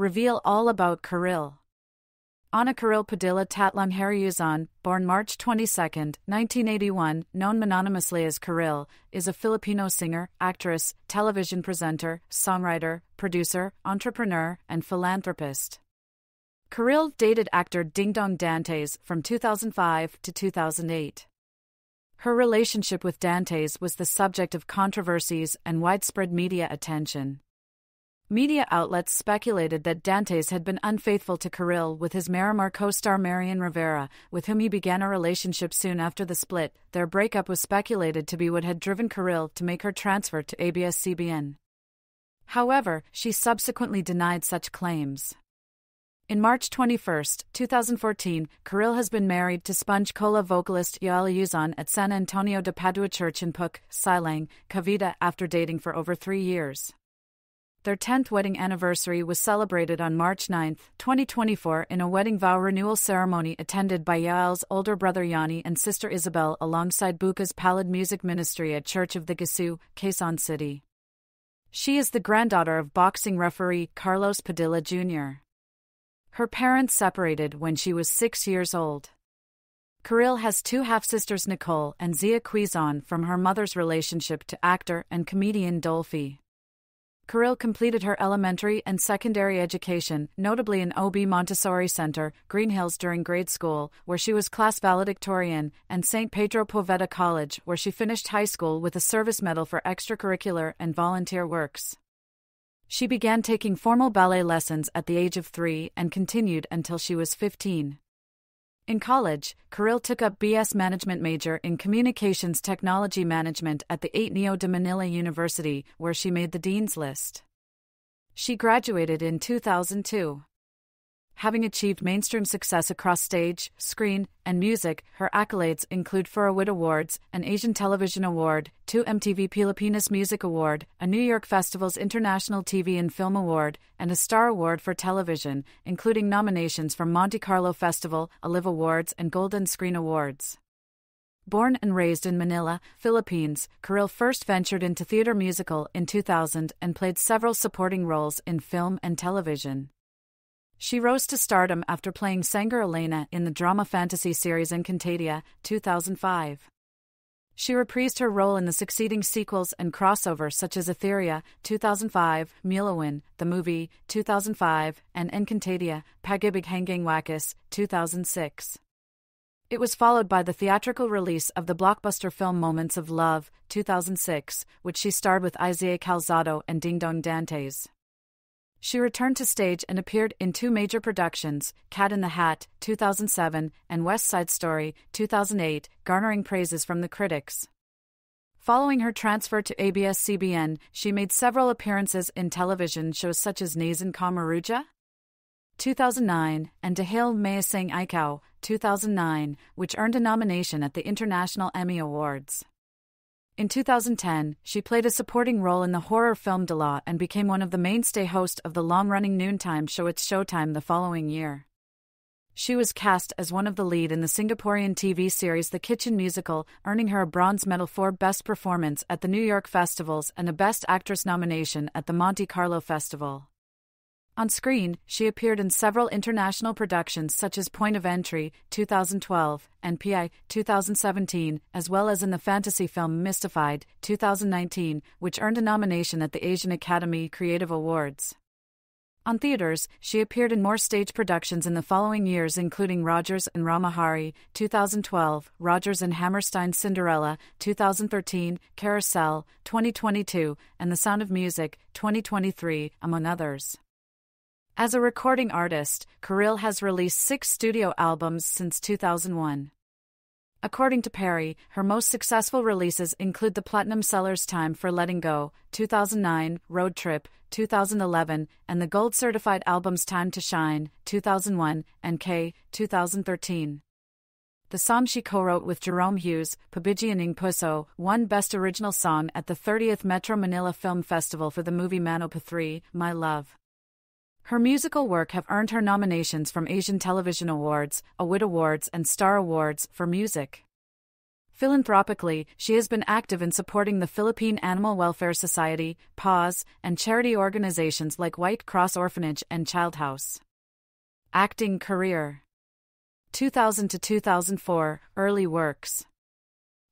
reveal all about Karylle. Ana Karylle Padilla Tatlonghari-Yuzon, born March 22, 1981, known mononymously as Karylle, is a Filipino singer, actress, television presenter, songwriter, producer, entrepreneur, and philanthropist. Karylle dated actor Dingdong Dantes from 2005 to 2008. Her relationship with Dantes was the subject of controversies and widespread media attention. Media outlets speculated that Dantes had been unfaithful to Karylle with his Marimar co star Marian Rivera, with whom he began a relationship soon after the split. Their breakup was speculated to be what had driven Karylle to make her transfer to ABS CBN. However, she subsequently denied such claims. In March 21, 2014, Karylle has been married to Sponge Cola vocalist Yoel Yuzon at San Antonio de Padua Church in Pooc, Silang, Cavite after dating for over three years. Their 10th wedding anniversary was celebrated on March 9, 2024, in a wedding vow renewal ceremony attended by Yoel's older brother Yanni and sister Isabel alongside Bukas Palad Music Ministry at Church of the Gesu, Quezon City. She is the granddaughter of boxing referee Carlos Padilla Jr. Her parents separated when she was six years old. Karylle has two half sisters Nicole and Zia Quizon from her mother's relationship to actor and comedian Dolphy. Karylle completed her elementary and secondary education, notably in OB Montessori Center, Green Hills during grade school, where she was class valedictorian, and St. Pedro Poveda College, where she finished high school with a service medal for extracurricular and volunteer works. She began taking formal ballet lessons at the age of three and continued until she was 15. In college, Karylle took up BS Management major in Communications Technology Management at the Ateneo de Manila University, where she made the Dean's List. She graduated in 2002 having achieved mainstream success across stage, screen, and music. Her accolades include four Awit Awards, an Asian Television Award, two MTV Pilipinas Music Award, a New York Festivals International TV and Film Award, and a Star Award for Television, including nominations from Monte Carlo Festival, Aliw Awards, and Golden Screen Awards. Born and raised in Manila, Philippines, Karylle first ventured into theater musical in 2000 and played several supporting roles in film and television. She rose to stardom after playing Sang'gre Alena in the drama fantasy series Encantadia, 2005. She reprised her role in the succeeding sequels and crossovers such as Etheria, 2005, Mulawin, the movie, 2005, and Encantadia, Pag-ibig Hanggang Wakas, 2006. It was followed by the theatrical release of the blockbuster film Moments of Love, 2006, which she starred with Iza Calzado and Dingdong Dantes. She returned to stage and appeared in two major productions, Cat in the Hat, 2007, and West Side Story, 2008, garnering praises from the critics. Following her transfer to ABS CBN, she made several appearances in television shows such as Nasaan Ka Maruja, 2009, and Dahil May Isang Ikaw, 2009, which earned a nomination at the International Emmy Awards. In 2010, she played a supporting role in the horror film Dala and became one of the mainstay hosts of the long-running noontime show It's Showtime the following year. She was cast as one of the lead in the Singaporean TV series The Kitchen Musical, earning her a bronze medal for Best Performance at the New York Festivals and a Best Actress nomination at the Monte Carlo Festival. On screen, she appeared in several international productions such as Point of Entry, 2012, and PI, 2017, as well as in the fantasy film Mystified, 2019, which earned a nomination at the Asian Academy Creative Awards. On theaters, she appeared in more stage productions in the following years, including Rogers and Ramahari, 2012, Rodgers and Hammerstein's Cinderella, 2013, Carousel, 2022, and The Sound of Music, 2023, among others. As a recording artist, Karylle has released six studio albums since 2001. According to PARI, her most successful releases include the Platinum Sellers Time for Letting Go, 2009, Road Trip, 2011, and the Gold Certified albums Time to Shine, 2001, and K, 2013. The song she co-wrote with Jerome Hughes, Pagbigyan ang Puso, won Best Original Song at the 30th Metro Manila Film Festival for the movie Mano Po 3, My Love. Her musical work have earned her nominations from Asian Television Awards, Awit Awards, and Star Awards for music. Philanthropically, she has been active in supporting the Philippine Animal Welfare Society, PAWS, and charity organizations like White Cross Orphanage and Child House. Acting career 2000 to 2004, early works.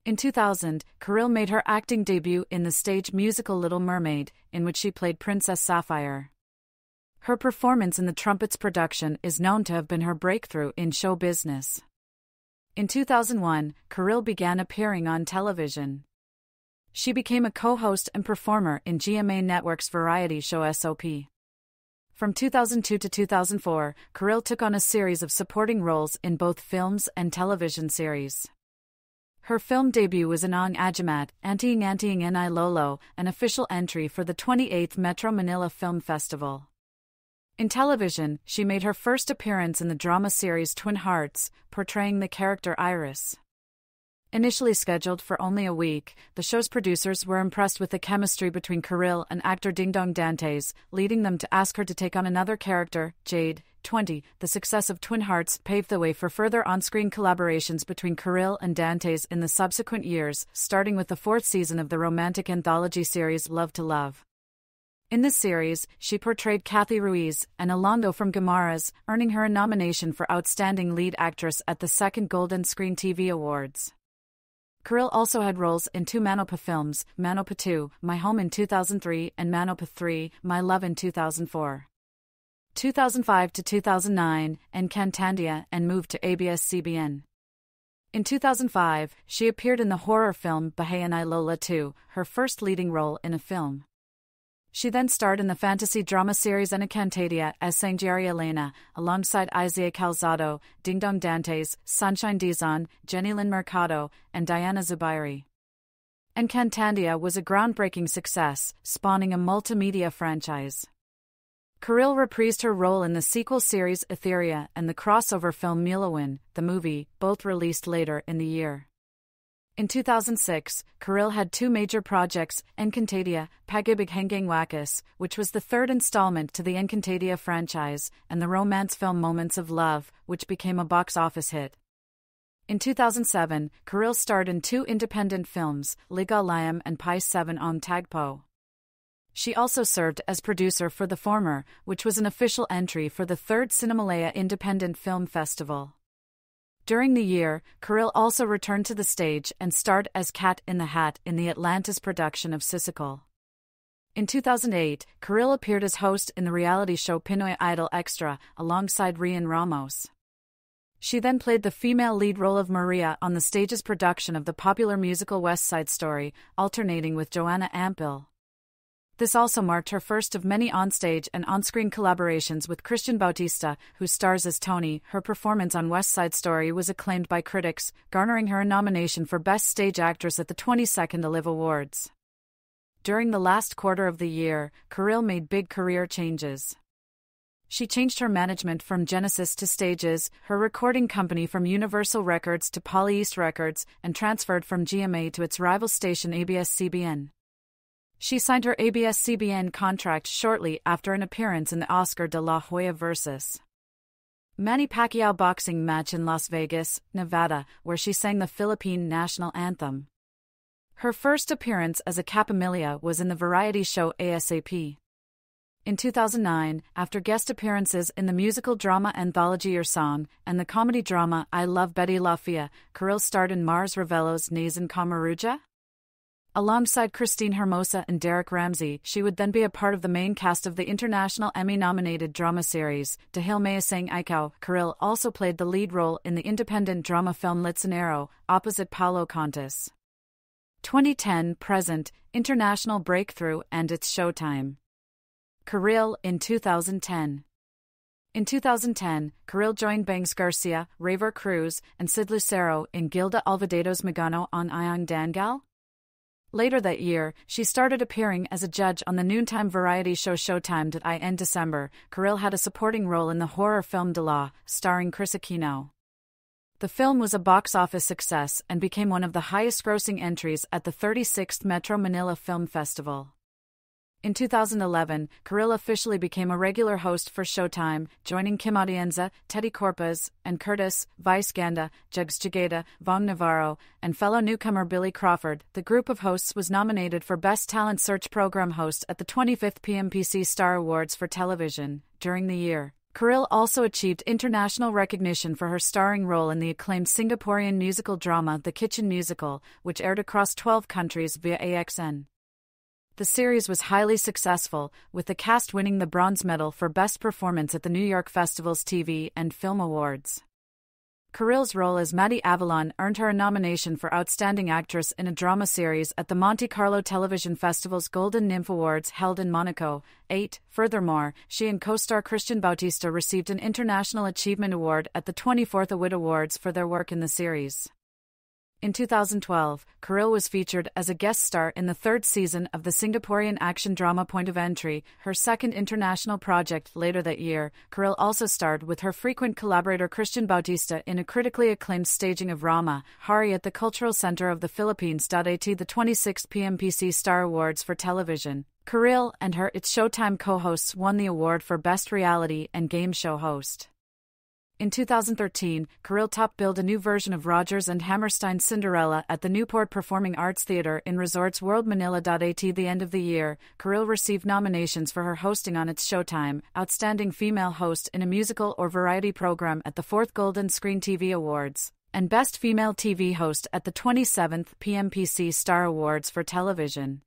In 2000, Karylle made her acting debut in the stage musical Little Mermaid, in which she played Princess Sapphire. Her performance in the Trumpets production is known to have been her breakthrough in show business. In 2001, Karylle began appearing on television. She became a co host and performer in GMA Network's variety show SOP. From 2002 to 2004, Karylle took on a series of supporting roles in both films and television series. Her film debut was in Ang Agimat, Anting Anting Ni Lolo, an official entry for the 28th Metro Manila Film Festival. In television, she made her first appearance in the drama series Twin Hearts, portraying the character Iris. Initially scheduled for only a week, the show's producers were impressed with the chemistry between Karylle and actor Dingdong Dantes, leading them to ask her to take on another character, Jade, 20. The success of Twin Hearts paved the way for further on screen collaborations between Karylle and Dantes in the subsequent years, starting with the fourth season of the romantic anthology series Love to Love. In this series, she portrayed Kathy Ruiz, and Alondo from Guimaras, earning her a nomination for Outstanding Lead Actress at the second Golden Screen TV Awards. Karylle also had roles in two Mano Po films, Mano Po 2, My Home in 2003, and Mano Po 3, My Love in 2004. 2005 to 2009, Encantadia, and moved to ABS-CBN. In 2005, she appeared in the horror film Bahay ni Lola 2, her first leading role in a film. She then starred in the fantasy drama series Encantadia as Sangiaria Elena, alongside Iza Calzado, Dingdong Dantes, Sunshine Dizon, Jennylyn Mercado, and Diana Zubiri. Encantadia was a groundbreaking success, spawning a multimedia franchise. Karylle reprised her role in the sequel series Etheria and the crossover film Mulawin, the movie, both released later in the year. In 2006, Karylle had two major projects, Encantadia, Pag-ibig Wakas, which was the third installment to the Encantadia franchise, and the romance film Moments of Love, which became a box office hit. In 2007, Karylle starred in two independent films, Liga Layam and Pi 7 on Tagpo. She also served as producer for the former, which was an official entry for the third Cinemalaya Independent Film Festival. During the year, Karylle also returned to the stage and starred as Cat in the Hat in the Atlantis production of Seussical. In 2008, Karylle appeared as host in the reality show Pinoy Idol Extra alongside Rhian Ramos. She then played the female lead role of Maria on the stage's production of the popular musical West Side Story, alternating with Joanna Ampil. This also marked her first of many onstage and on screen collaborations with Christian Bautista, who stars as Tony. Her performance on West Side Story was acclaimed by critics, garnering her a nomination for Best Stage Actress at the 22nd Aliw Awards. During the last quarter of the year, Karylle made big career changes. She changed her management from Genesis to Stages, her recording company from Universal Records to Poly East Records, and transferred from GMA to its rival station ABS CBN. She signed her ABS CBN contract shortly after an appearance in the Oscar de la Hoya vs. Manny Pacquiao boxing match in Las Vegas, Nevada, where she sang the Philippine national anthem. Her first appearance as a Kapamilya was in the variety show ASAP. In 2009, after guest appearances in the musical drama anthology Your Song and the comedy drama I Love Betty La Fea, starred in Mars Ravelo's Nazan Kamaruja? Alongside Kristine Hermosa and Derek Ramsey, she would then be a part of the main cast of the international Emmy nominated drama series, Dahil May Isang Ikaw. Karylle also played the lead role in the independent drama film Litzanero, opposite Paulo Contis. 2010 present, international breakthrough and its showtime. Karylle in 2010. In 2010, Karylle joined Bangs Garcia, Rayver Cruz, and Sid Lucero in Gilda Olvidado's Magano on Ayang Dangal? Later that year, she started appearing as a judge on the noontime variety show Showtime that I end December. Karylle had a supporting role in the horror film De La, starring Kris Aquino. The film was a box office success and became one of the highest grossing entries at the 36th Metro Manila Film Festival. In 2011, Karylle officially became a regular host for Showtime, joining Kim Atienza, Teddy Corpuz, and Curtis, Vice Ganda, Jugs Jugueta, Vhong Navarro, and fellow newcomer Billy Crawford. The group of hosts was nominated for Best Talent Search Program Host at the 25th PMPC Star Awards for television. During the year, Karylle also achieved international recognition for her starring role in the acclaimed Singaporean musical drama The Kitchen Musical, which aired across 12 countries via AXN. The series was highly successful, with the cast winning the Bronze Medal for Best Performance at the New York Festival's TV and Film Awards. Karylle's role as Maddie Avalon earned her a nomination for Outstanding Actress in a Drama Series at the Monte Carlo Television Festival's Golden Nymph Awards held in Monaco. 8. Furthermore, she and co star Christian Bautista received an International Achievement Award at the 24th Awit Awards for their work in the series. In 2012, Karylle was featured as a guest star in the third season of the Singaporean action drama Point of Entry, her second international project. Later that year, Karylle also starred with her frequent collaborator Christian Bautista in a critically acclaimed staging of Rama, Hari at the Cultural Center of the Philippines. At the 26th PMPC Star Awards for Television, Karylle and her It's Showtime co hosts won the award for Best Reality and Game Show Host. In 2013, Karylle top billed a new version of Rodgers and Hammerstein's Cinderella at the Newport Performing Arts Theater in Resorts World Manila. At the end of the year, Karylle received nominations for her hosting on its Showtime, Outstanding Female Host in a Musical or Variety Program at the 4th Golden Screen TV Awards, and Best Female TV Host at the 27th PMPC Star Awards for Television.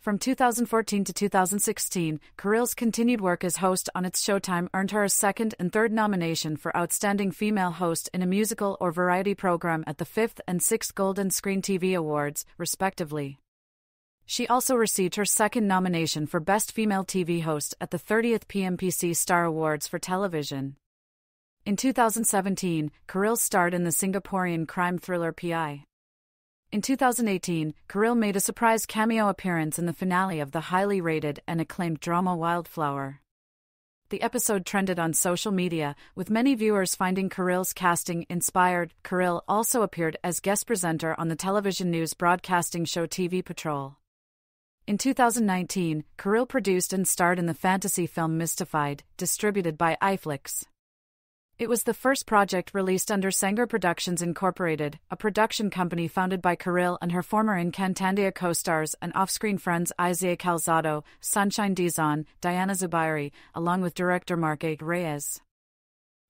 From 2014 to 2016, Karylle's continued work as host on its Showtime earned her a second and third nomination for Outstanding Female Host in a Musical or Variety Program at the 5th and 6th Golden Screen TV Awards, respectively. She also received her second nomination for Best Female TV Host at the 30th PMPC Star Awards for television. In 2017, Karylle starred in the Singaporean crime thriller PI. In 2018, Karylle made a surprise cameo appearance in the finale of the highly rated and acclaimed drama Wildflower. The episode trended on social media, with many viewers finding Karylle's casting inspired. Karylle also appeared as guest presenter on the television news broadcasting show TV Patrol. In 2019, Karylle produced and starred in the fantasy film Mystified, distributed by iFlix. It was the first project released under Sanger Productions Incorporated, a production company founded by Karylle and her former Encantadia co-stars and off-screen friends Iza Calzado, Sunshine Dizon, Diana Zubiri, along with director Mark A. Reyes.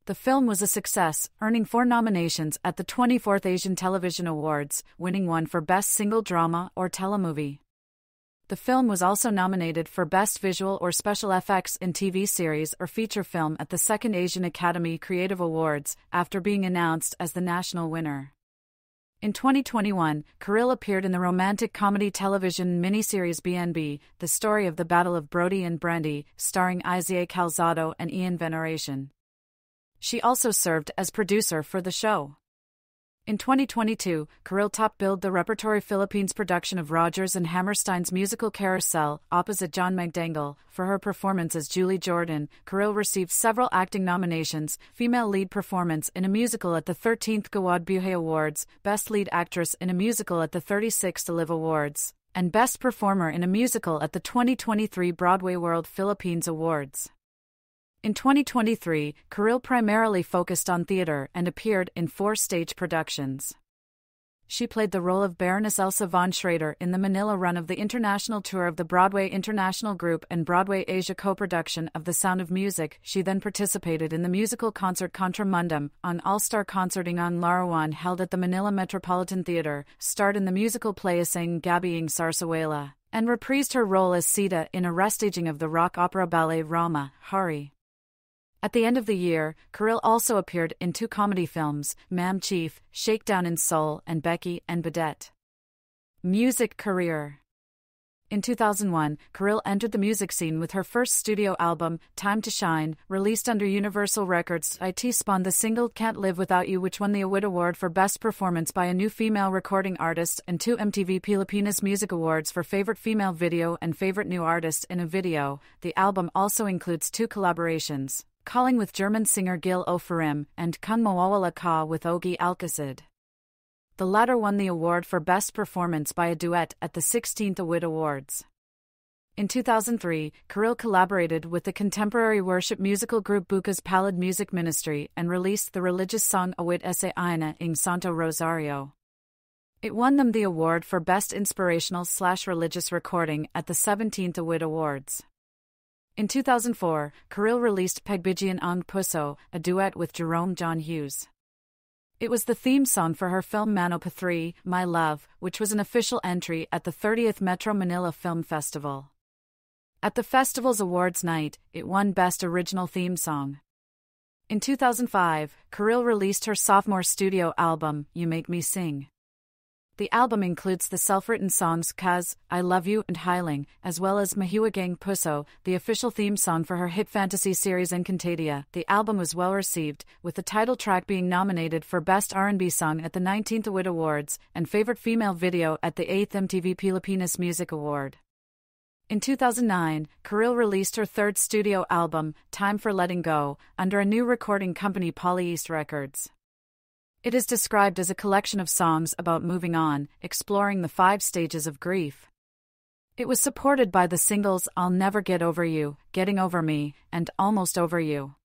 The film was a success, earning four nominations at the 24th Asian Television Awards, winning one for Best Single Drama or Telemovie. The film was also nominated for Best Visual or Special Effects in TV Series or Feature Film at the Second Asian Academy Creative Awards, after being announced as the national winner. In 2021, Karylle appeared in the romantic comedy television miniseries BNB, The Story of the Battle of Brody and Brandy, starring Iza Calzado and Ian Veneracion. She also served as producer for the show. In 2022, Karylle top billed the repertory Philippines production of Rodgers and Hammerstein's musical Carousel, opposite John McDangle. For her performance as Julie Jordan, Karylle received several acting nominations Female Lead Performance in a Musical at the 13th Gawad Buhay Awards, Best Lead Actress in a Musical at the 36th Aliw Awards, and Best Performer in a Musical at the 2023 Broadway World Philippines Awards. In 2023, Karylle primarily focused on theater and appeared in four stage productions. She played the role of Baroness Elsa von Schrader in the Manila run of the international tour of the Broadway International Group and Broadway Asia co production of The Sound of Music. She then participated in the musical concert Contra Mundum on All Star Concerting on Larawan held at the Manila Metropolitan Theater, starred in the musical play Isang Gabi ng Sarsuela, and reprised her role as Sita in a restaging of the rock opera ballet Rama, Hari. At the end of the year, Karylle also appeared in two comedy films, Mam Chief, Shakedown in Seoul, and Becky and Badette. Music career In 2001, Karylle entered the music scene with her first studio album, Time to Shine, released under Universal Records. IT spawned the single Can't Live Without You, which won the Awit Award for Best Performance by a New Female Recording Artist and two MTV Pilipinas Music Awards for Favorite Female Video and Favorite New Artist in a Video. The album also includes two collaborations. Calling with German singer Gil Ofarim and Kung Mawawala Ka with Ogie Alcasid. The latter won the award for Best Performance by a Duet at the 16th Awit Awards. In 2003, Karylle collaborated with the contemporary worship musical group Bukas Palad Music Ministry and released the religious song Awit Ese Aina ing Santo Rosario. It won them the award for Best Inspirational Slash Religious Recording at the 17th Awit Awards. In 2004, Karylle released Pagbigyan ang Puso, a duet with Jerome John Hughes. It was the theme song for her film Mano Po 3, My Love, which was an official entry at the 30th Metro Manila Film Festival. At the festival's awards night, it won Best Original Theme Song. In 2005, Karylle released her sophomore studio album, You Make Me Sing. The album includes the self-written songs Kaz, I Love You and Hiling, as well as Mahiwagang Puso, the official theme song for her hit fantasy series Encantadia. The album was well received, with the title track being nominated for Best R&B Song at the 19th Awit Awards and Favorite Female Video at the 8th MTV Pilipinas Music Award. In 2009, Karylle released her third studio album, Time for Letting Go, under a new recording company Polyeast Records. It is described as a collection of songs about moving on, exploring the five stages of grief. It was supported by the singles I'll Never Get Over You, Getting Over Me, and Almost Over You.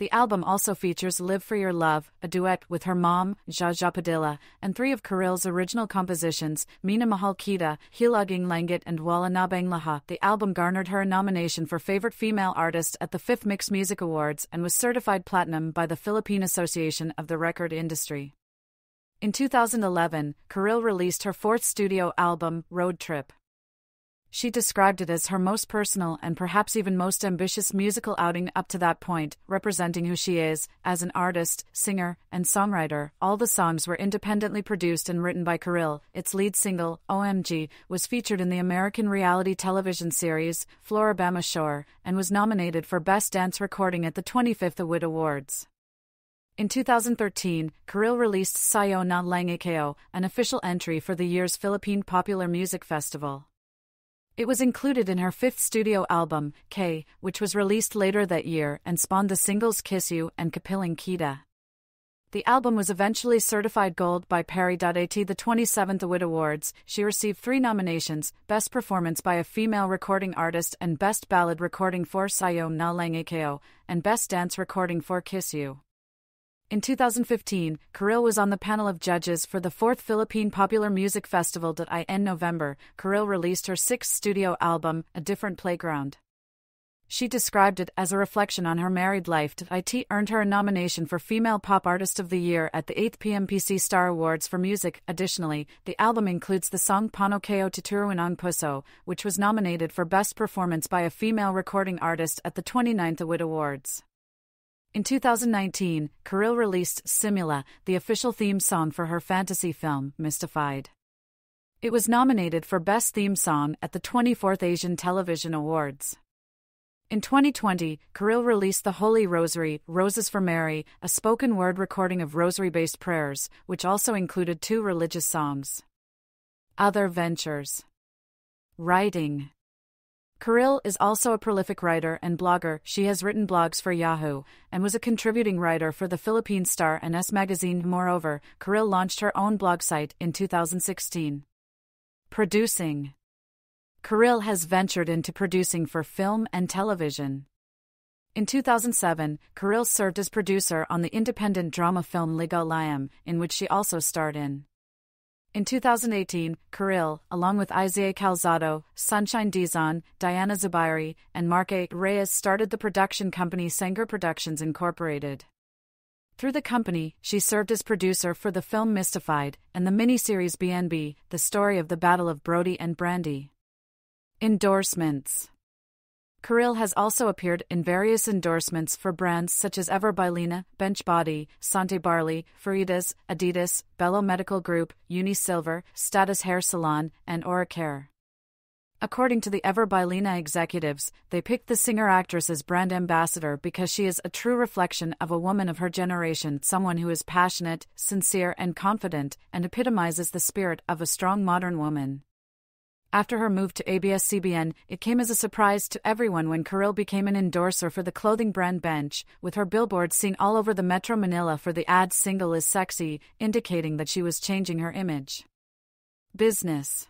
The album also features Live for Your Love, a duet with her mom, Jaja Padilla, and three of Karylle's original compositions, Mina Mahal Kita, Hilaging Langit, and Wala Laha. The album garnered her a nomination for Favorite Female Artist at the 5th Myx Music Awards and was certified platinum by the Philippine Association of the Record Industry. In 2011, Karylle released her fourth studio album, Road Trip. She described it as her most personal and perhaps even most ambitious musical outing up to that point, representing who she is as an artist, singer, and songwriter. All the songs were independently produced and written by Karylle. Its lead single, OMG, was featured in the American reality television series Floribama Shore and was nominated for Best Dance Recording at the 25th Awit Awards. In 2013, Karylle released Sayo na Langakeo, an official entry for the year's Philippine Popular Music Festival. It was included in her fifth studio album, K, which was released later that year and spawned the singles Kiss You and Kapiling Kita. The album was eventually certified gold by PARI.at the 27th Awit Awards. She received three nominations Best Performance by a Female Recording Artist and Best Ballad Recording for Sayo na Langakeo, and Best Dance Recording for Kiss You. In 2015, Karylle was on the panel of judges for the fourth Philippine Popular Music Festival. In November, Karylle released her sixth studio album, A Different Playground. She described it as a reflection on her married life. IT earned her a nomination for Female Pop Artist of the Year at the 8th PMPC Star Awards for Music. Additionally, the album includes the song Panokeo Tuturuan ang Puso, which was nominated for Best Performance by a Female Recording Artist at the 29th Awit Awards. In 2019, Karylle released Simula, the official theme song for her fantasy film, Mystified. It was nominated for Best Theme Song at the 24th Asian Television Awards. In 2020, Karylle released The Holy Rosary, Roses for Mary, a spoken word recording of rosary based prayers, which also included two religious songs. Other ventures Writing Karylle is also a prolific writer and blogger. She has written blogs for Yahoo and was a contributing writer for the Philippine Star and S Magazine. Moreover, Karylle launched her own blog site in 2016. Producing Karylle has ventured into producing for film and television. In 2007, Karylle served as producer on the independent drama film Ligaw Layam, in which she also starred in. In 2018, Karylle, along with Iza Calzado, Sunshine Dizon, Diana Zubiri, and Mark A. Reyes started the production company Sanger Productions Incorporated. Through the company, she served as producer for the film Mystified and the miniseries BNB, the story of the Battle of Brody and Brandy. Endorsements Karylle has also appeared in various endorsements for brands such as Ever Bilena, Benchbody, Sante Barley, Faridas, Adidas, Bello Medical Group, Unisilver, Status Hair Salon, and Oracare. According to the Ever Bilena executives, they picked the singer-actress as brand ambassador because she is a true reflection of a woman of her generation, someone who is passionate, sincere, and confident, and epitomizes the spirit of a strong modern woman. After her move to ABS-CBN, it came as a surprise to everyone when Karylle became an endorser for the clothing brand Bench, with her billboard seen all over the Metro Manila for the ad single is sexy, indicating that she was changing her image. Business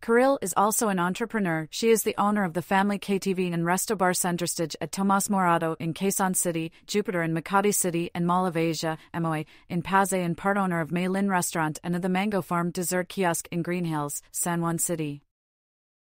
Karylle is also an entrepreneur. She is the owner of the family KTV and Resto Bar Centerstage at Tomas Morato in Quezon City, Jupiter in Makati City, and Mall of Asia, MOA, in Pasay and part owner of May Lin Restaurant and of the Mango Farm Dessert Kiosk in Green Hills, San Juan City.